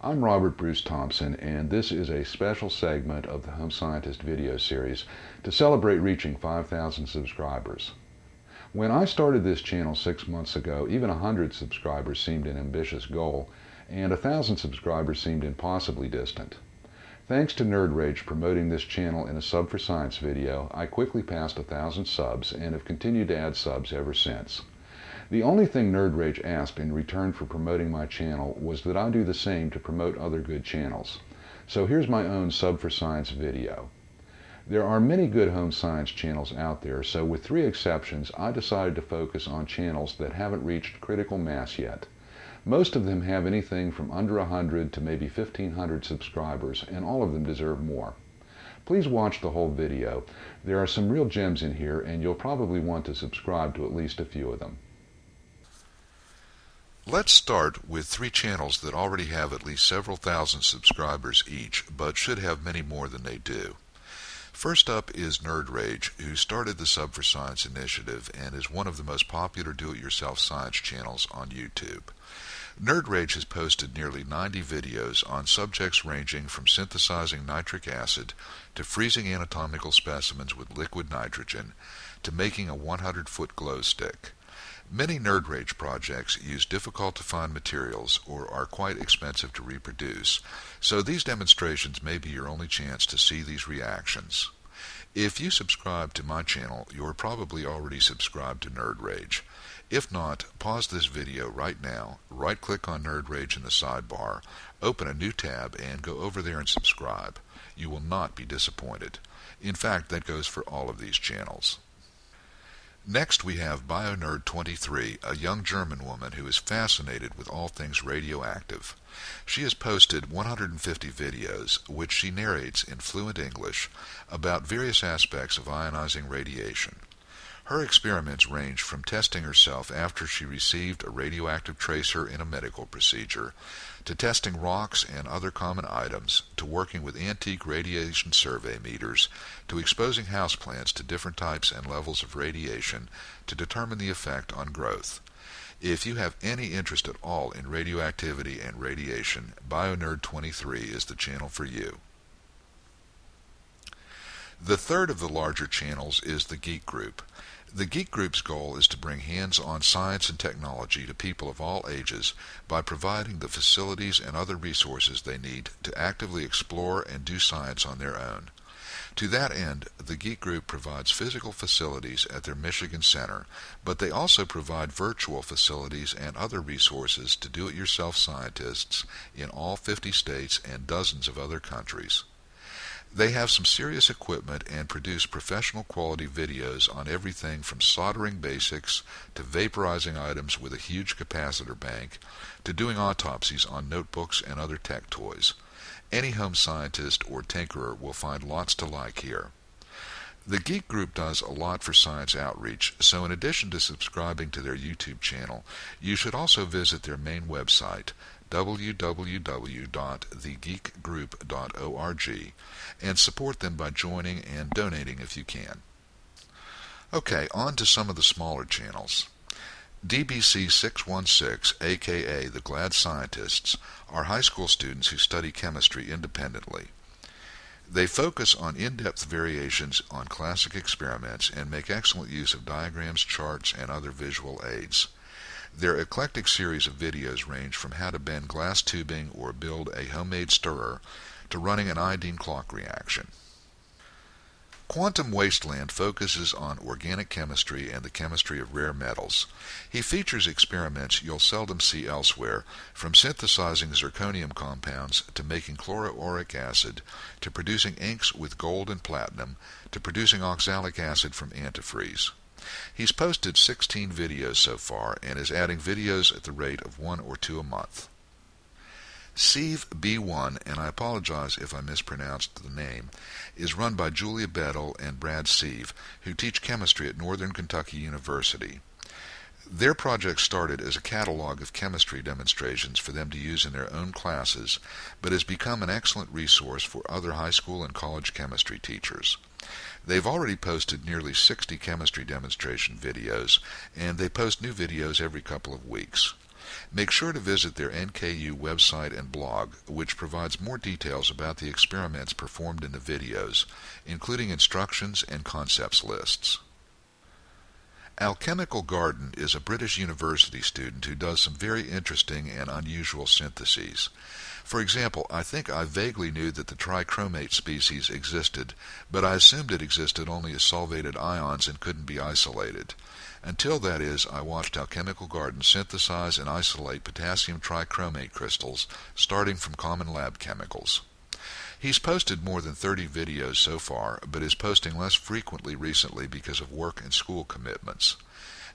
I'm Robert Bruce Thompson, and this is a special segment of the Home Scientist video series to celebrate reaching 5,000 subscribers. When I started this channel six months ago, even 100 subscribers seemed an ambitious goal, and 1,000 subscribers seemed impossibly distant. Thanks to NurdRage promoting this channel in a Sub for Science video, I quickly passed 1,000 subs and have continued to add subs ever since. The only thing NurdRage asked in return for promoting my channel was that I do the same to promote other good channels. So here's my own Sub for Science video. There are many good home science channels out there, so with three exceptions, I decided to focus on channels that haven't reached critical mass yet. Most of them have anything from under 100 to maybe 1500 subscribers, and all of them deserve more. Please watch the whole video. There are some real gems in here, and you'll probably want to subscribe to at least a few of them. Let's start with three channels that already have at least several thousand subscribers each, but should have many more than they do. First up is NurdRage, who started the Sub for Science initiative and is one of the most popular do-it-yourself science channels on YouTube. NurdRage has posted nearly 90 videos on subjects ranging from synthesizing nitric acid to freezing anatomical specimens with liquid nitrogen to making a 100-foot glow stick. Many NurdRage projects use difficult to find materials or are quite expensive to reproduce, so these demonstrations may be your only chance to see these reactions. If you subscribe to my channel, you are probably already subscribed to NurdRage. If not, pause this video right now, right click on NurdRage in the sidebar, open a new tab, and go over there and subscribe. You will not be disappointed. In fact, that goes for all of these channels. Next, we have BioNerd23, a young German woman who is fascinated with all things radioactive. She has posted 150 videos, which she narrates in fluent English, about various aspects of ionizing radiation. Her experiments range from testing herself after she received a radioactive tracer in a medical procedure, to testing rocks and other common items, to working with antique radiation survey meters, to exposing houseplants to different types and levels of radiation to determine the effect on growth. If you have any interest at all in radioactivity and radiation, BioNerd23 is the channel for you. The third of the larger channels is the Geek Group. The Geek Group's goal is to bring hands-on science and technology to people of all ages by providing the facilities and other resources they need to actively explore and do science on their own. To that end, the Geek Group provides physical facilities at their Michigan Center, but they also provide virtual facilities and other resources to do-it-yourself scientists in all 50 states and dozens of other countries. They have some serious equipment and produce professional quality videos on everything from soldering basics to vaporizing items with a huge capacitor bank to doing autopsies on notebooks and other tech toys. Any home scientist or tinkerer will find lots to like here. The Geek Group does a lot for science outreach, so in addition to subscribing to their YouTube channel, you should also visit their main website, www.thegeekgroup.org, and support them by joining and donating if you can. Okay, on to some of the smaller channels. DBC 616, aka the Glad Scientists, are high school students who study chemistry independently. They focus on in-depth variations on classic experiments and make excellent use of diagrams, charts, and other visual aids. Their eclectic series of videos range from how to bend glass tubing or build a homemade stirrer to running an iodine clock reaction. Quantum Wasteland focuses on organic chemistry and the chemistry of rare metals. He features experiments you'll seldom see elsewhere, from synthesizing zirconium compounds to making chloroauric acid, to producing inks with gold and platinum, to producing oxalic acid from antifreeze. He's posted 16 videos so far and is adding videos at the rate of one or two a month. Sieve B1, and I apologize if I mispronounced the name, is run by Julia Bedell and Brad Sieve, who teach chemistry at Northern Kentucky University. Their project started as a catalog of chemistry demonstrations for them to use in their own classes, but has become an excellent resource for other high school and college chemistry teachers. They've already posted nearly 60 chemistry demonstration videos, and they post new videos every couple of weeks. Make sure to visit their NKU website and blog, which provides more details about the experiments performed in the videos, including instructions and concepts lists. Alchemical Garden is a British university student who does some very interesting and unusual syntheses. For example, I think I vaguely knew that the trichromate species existed, but I assumed it existed only as solvated ions and couldn't be isolated. Until, that is, I watched Alchemical Garden synthesize and isolate potassium trichromate crystals starting from common lab chemicals. He's posted more than 30 videos so far, but is posting less frequently recently because of work and school commitments.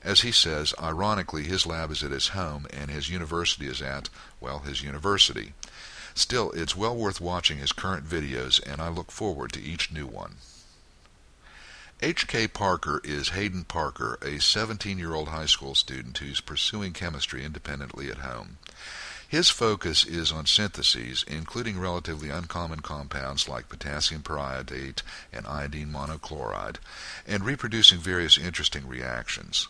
As he says, ironically, his lab is at his home and his university is at, well, his university. Still, it's well worth watching his current videos, and I look forward to each new one. H.K. Parker is Hayden Parker, a 17 year old high school student who's pursuing chemistry independently at home. His focus is on syntheses, including relatively uncommon compounds like potassium periodate and iodine monochloride, and reproducing various interesting reactions.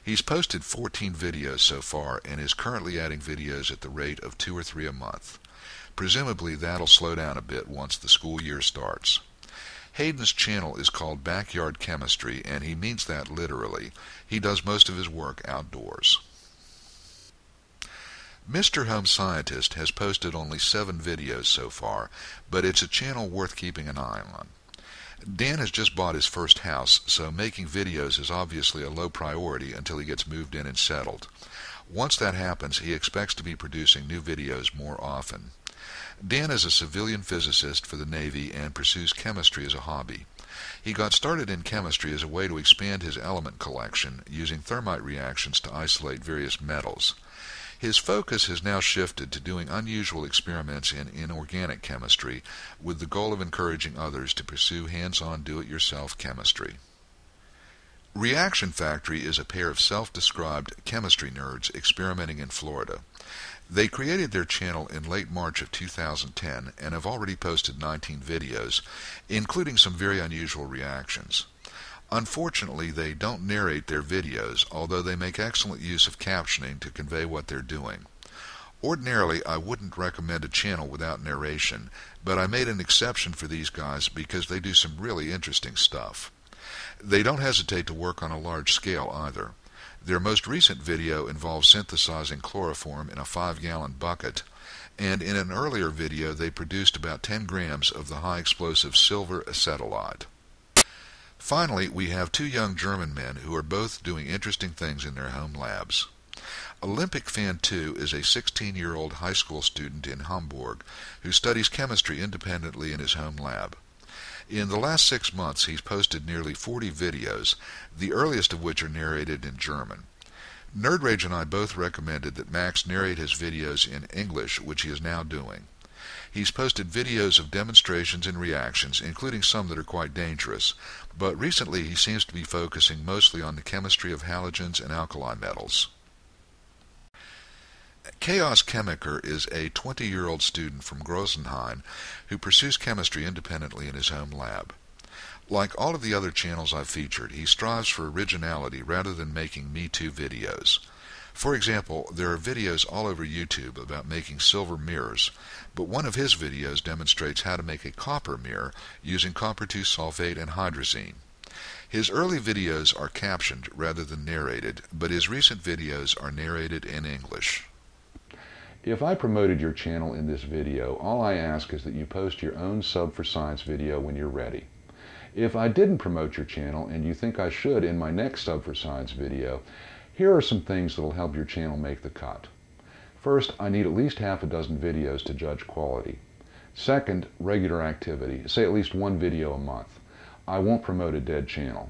He's posted 14 videos so far and is currently adding videos at the rate of two or three a month. Presumably that'll slow down a bit once the school year starts. Hayden's channel is called Backyard Chemistry, and he means that literally. He does most of his work outdoors. Mr. Home Scientist has posted only seven videos so far, but it's a channel worth keeping an eye on. Dan has just bought his first house, so making videos is obviously a low priority until he gets moved in and settled. Once that happens, he expects to be producing new videos more often. Dan is a civilian physicist for the Navy and pursues chemistry as a hobby. He got started in chemistry as a way to expand his element collection, using thermite reactions to isolate various metals. His focus has now shifted to doing unusual experiments in inorganic chemistry with the goal of encouraging others to pursue hands-on do-it-yourself chemistry. Reaction Factory is a pair of self-described chemistry nerds experimenting in Florida. They created their channel in late March of 2010 and have already posted 19 videos, including some very unusual reactions. Unfortunately, they don't narrate their videos, although they make excellent use of captioning to convey what they're doing. Ordinarily, I wouldn't recommend a channel without narration, but I made an exception for these guys because they do some really interesting stuff. They don't hesitate to work on a large scale either. Their most recent video involves synthesizing chloroform in a 5-gallon bucket, and in an earlier video they produced about 10 grams of the high explosive silver acetylide. Finally, we have two young German men who are both doing interesting things in their home labs. Olympic Fan 2 is a 16 year old high school student in Hamburg who studies chemistry independently in his home lab. In the last six months, he's posted nearly 40 videos, the earliest of which are narrated in German. NurdRage and I both recommended that Max narrate his videos in English, which he is now doing. He's posted videos of demonstrations and reactions, including some that are quite dangerous, but recently he seems to be focusing mostly on the chemistry of halogens and alkali metals. Chaos Chemiker is a 20 year old student from Großenhain who pursues chemistry independently in his home lab. Like all of the other channels I've featured, he strives for originality rather than making Me Too videos. For example, there are videos all over YouTube about making silver mirrors, but one of his videos demonstrates how to make a copper mirror using copper 2 sulfate and hydrazine. His early videos are captioned rather than narrated, but his recent videos are narrated in English. If I promoted your channel in this video, all I ask is that you post your own Sub for Science video when you're ready. If I didn't promote your channel and you think I should in my next Sub for Science video, here are some things that will help your channel make the cut. First, I need at least half a dozen videos to judge quality. Second, regular activity, say at least one video a month. I won't promote a dead channel.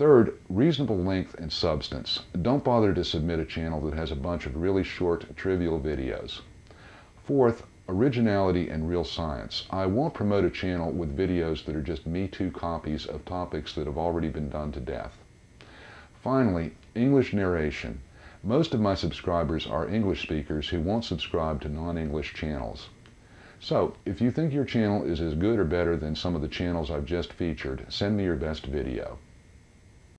Third, reasonable length and substance. Don't bother to submit a channel that has a bunch of really short, trivial videos. Fourth, originality and real science. I won't promote a channel with videos that are just Me Too copies of topics that have already been done to death. Finally, English narration. Most of my subscribers are English speakers who won't subscribe to non-English channels. So, if you think your channel is as good or better than some of the channels I've just featured, send me your best video.